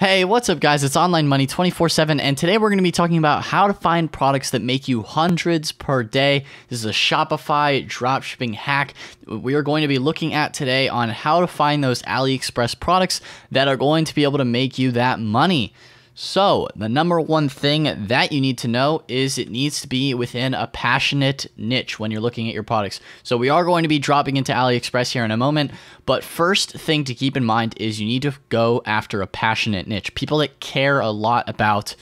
Hey, what's up, guys? It's Online Money 24 7, and today we're going to be talking about how to find products that make you hundreds per day. This is a Shopify dropshipping hack we are going to be looking at today on how to find those AliExpress products that are going to be able to make you that money. So, the number one thing that you need to know is it needs to be within a passionate niche when you're looking at your products. So, we are going to be dropping into AliExpress here in a moment, but first thing to keep in mind is you need to go after a passionate niche. People that care a lot about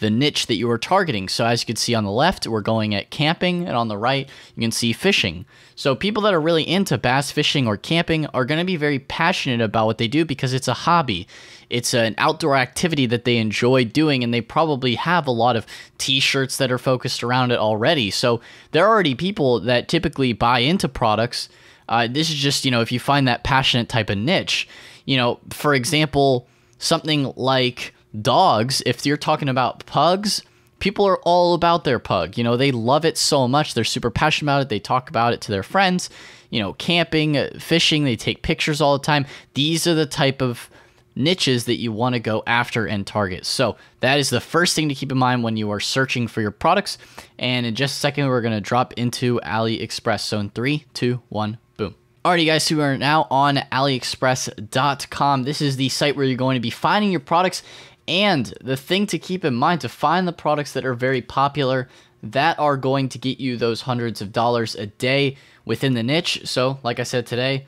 the niche that you are targeting. So as you can see on the left, we're going at camping, and on the right, you can see fishing. So people that are really into bass fishing or camping are going to be very passionate about what they do because it's a hobby. It's an outdoor activity that they enjoy doing, and they probably have a lot of t-shirts that are focused around it already. So there are already people that typically buy into products. Uh, this is just, you know, if you find that passionate type of niche, you know, for example, something like dogs, if you're talking about pugs, people are all about their pug. You know, they love it so much. They're super passionate about it. They talk about it to their friends. You know, camping, uh, fishing, they take pictures all the time. These are the type of niches that you want to go after and target. So that is the first thing to keep in mind when you are searching for your products. And in just a second, we're going to drop into AliExpress. So in three, two, one, boom. Alrighty guys, so we are now on AliExpress.com. This is the site where you're going to be finding your products and the thing to keep in mind to find the products that are very popular that are going to get you those hundreds of dollars a day within the niche. So, like I said today,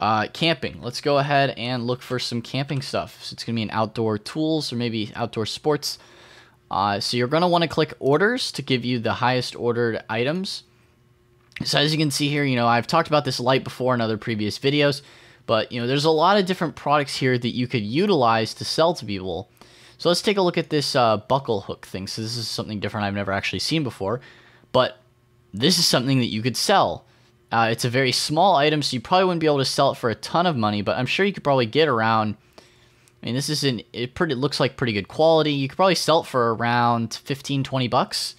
uh, camping. Let's go ahead and look for some camping stuff. So it's going to be an outdoor tools or maybe outdoor sports. Uh, so you're going to want to click orders to give you the highest ordered items. So as you can see here, you know, I've talked about this light before in other previous videos, but you know, there's a lot of different products here that you could utilize to sell to people. So let's take a look at this uh, buckle hook thing. So this is something different I've never actually seen before, but this is something that you could sell. Uh, it's a very small item, so you probably wouldn't be able to sell it for a ton of money, but I'm sure you could probably get around. I mean, this is an it pretty it looks like pretty good quality. You could probably sell it for around 15, 20 bucks,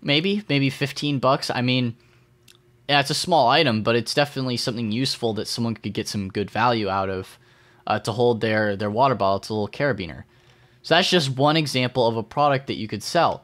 maybe, maybe 15 bucks. I mean, yeah, it's a small item, but it's definitely something useful that someone could get some good value out of uh, to hold their their water bottle. It's a little carabiner. So that's just one example of a product that you could sell.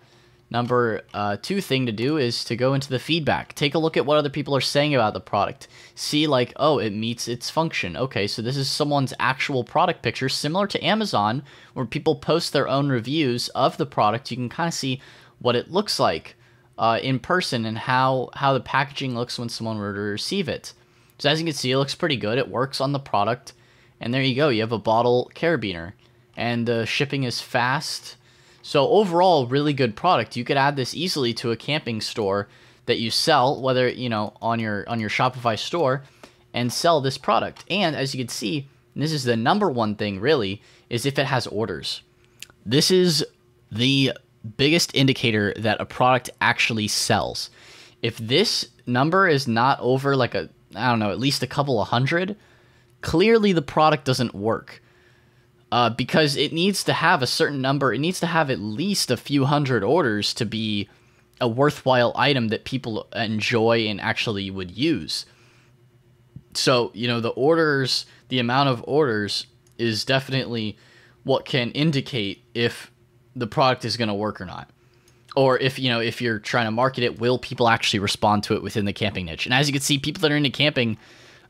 Number uh, two thing to do is to go into the feedback. Take a look at what other people are saying about the product. See, like, oh, it meets its function. Okay, so this is someone's actual product picture, similar to Amazon, where people post their own reviews of the product. You can kind of see what it looks like uh, in person and how, how the packaging looks when someone were to receive it. So as you can see, it looks pretty good. It works on the product. And there you go. You have a bottle carabiner and the shipping is fast. So overall, really good product. You could add this easily to a camping store that you sell, whether you know on your on your Shopify store, and sell this product. And as you can see, this is the number one thing really is if it has orders. This is the biggest indicator that a product actually sells. If this number is not over like a I don't know, at least a couple of hundred, clearly the product doesn't work uh, because it needs to have a certain number. It needs to have at least a few hundred orders to be a worthwhile item that people enjoy and actually would use. So, you know, the orders, the amount of orders is definitely what can indicate if the product is going to work or not. Or if, you know, if you're trying to market it, will people actually respond to it within the camping niche? And as you can see, people that are into camping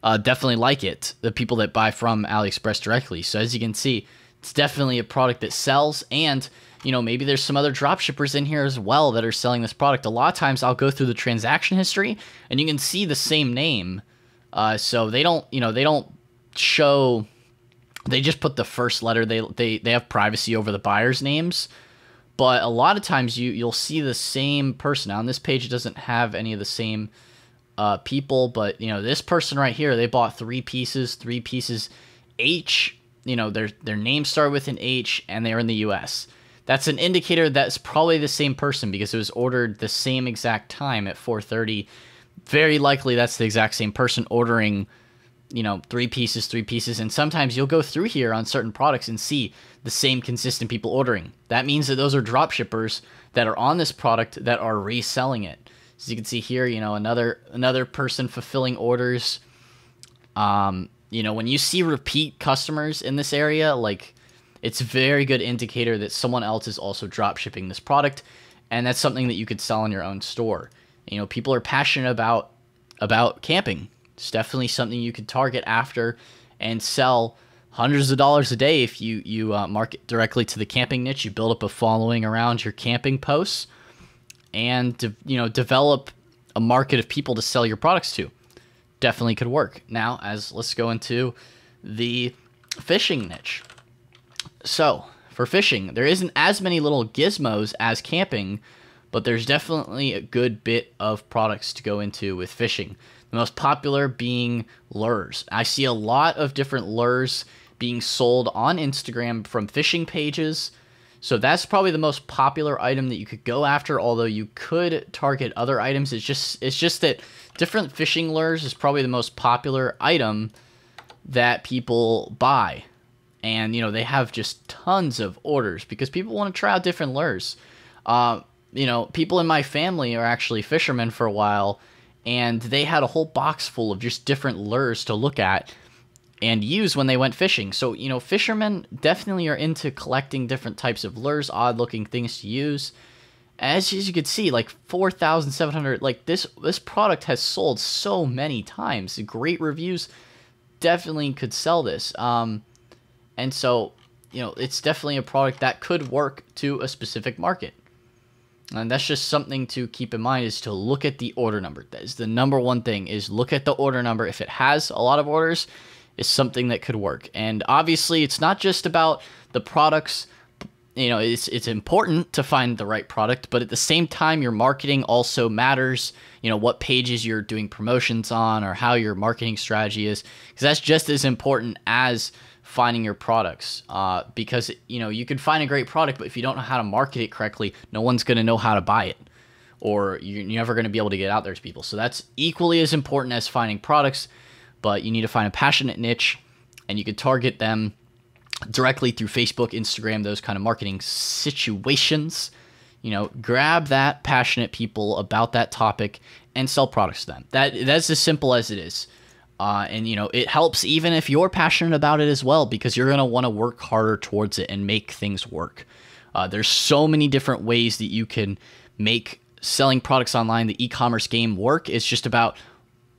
uh, definitely like it. The people that buy from AliExpress directly. So as you can see, it's definitely a product that sells and you know maybe there's some other drop shippers in here as well that are selling this product a lot of times i'll go through the transaction history and you can see the same name uh, so they don't you know they don't show they just put the first letter they they, they have privacy over the buyers names but a lot of times you you'll see the same person now on this page it doesn't have any of the same uh, people, but you know, this person right here, they bought three pieces, three pieces. H, you know, their their names start with an H, and they're in the U.S. That's an indicator that's probably the same person because it was ordered the same exact time at 4:30. Very likely that's the exact same person ordering, you know, three pieces, three pieces, and sometimes you'll go through here on certain products and see the same consistent people ordering. That means that those are drop shippers that are on this product that are reselling it. As you can see here, you know, another another person fulfilling orders. Um, you know, when you see repeat customers in this area, like it's a very good indicator that someone else is also drop shipping this product, and that's something that you could sell in your own store. You know, people are passionate about about camping. It's definitely something you could target after and sell hundreds of dollars a day if you you uh, market directly to the camping niche. You build up a following around your camping posts, and de- you know develop a market of people to sell your products to. Definitely could work. Now, as let's go into the fishing niche. So for fishing, there isn't as many little gizmos as camping, but there's definitely a good bit of products to go into with fishing. The most popular being lures. I see a lot of different lures being sold on Instagram from fishing pages. So that's probably the most popular item that you could go after, although you could target other items. It's just it's just that different fishing lures is probably the most popular item that people buy. And you know, they have just tons of orders because people want to try out different lures. Uh, you know, people in my family are actually fishermen for a while, and they had a whole box full of just different lures to look at and use when they went fishing. So, you know, fishermen definitely are into collecting different types of lures, odd looking things to use. As, you can see, like 4,700, like this, this product has sold so many times. Great reviews definitely could sell this. Um, and so, you know, it's definitely a product that could work to a specific market. And that's just something to keep in mind is to look at the order number. That is the number one thing is look at the order number. If it has a lot of orders, is something that could work. And obviously, it's not just about the products. You know, it's it's important to find the right product, but at the same time, your marketing also matters. You know, what pages you're doing promotions on, or how your marketing strategy is, because that's just as important as finding your products. Uh, because you know, you can find a great product, but if you don't know how to market it correctly, no one's going to know how to buy it or you're never going to be able to get out there to people. So that's equally as important as finding products but you need to find a passionate niche and you can target them directly through Facebook, Instagram, those kind of marketing situations. You know, grab that passionate people about that topic and sell products to them. That that's as simple as it is. Uh, and you know, it helps even if you're passionate about it as well, because you're gonna want to work harder towards it and make things work. Uh, there's so many different ways that you can make selling products online, the e-commerce game work. It's just about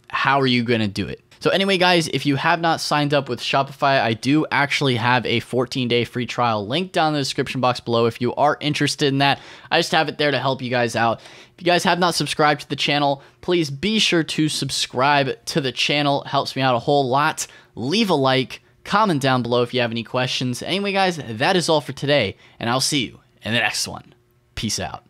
how are you gonna do it. So anyway, guys, if you have not signed up with Shopify, I do actually have a 14-day free trial link down in the description box below if you are interested in that. I just have it there to help you guys out. If you guys have not subscribed to the channel, please be sure to subscribe to the channel. It helps me out a whole lot. Leave a like, comment down below if you have any questions. Anyway, guys, that is all for today, and I'll see you in the next one. Peace out.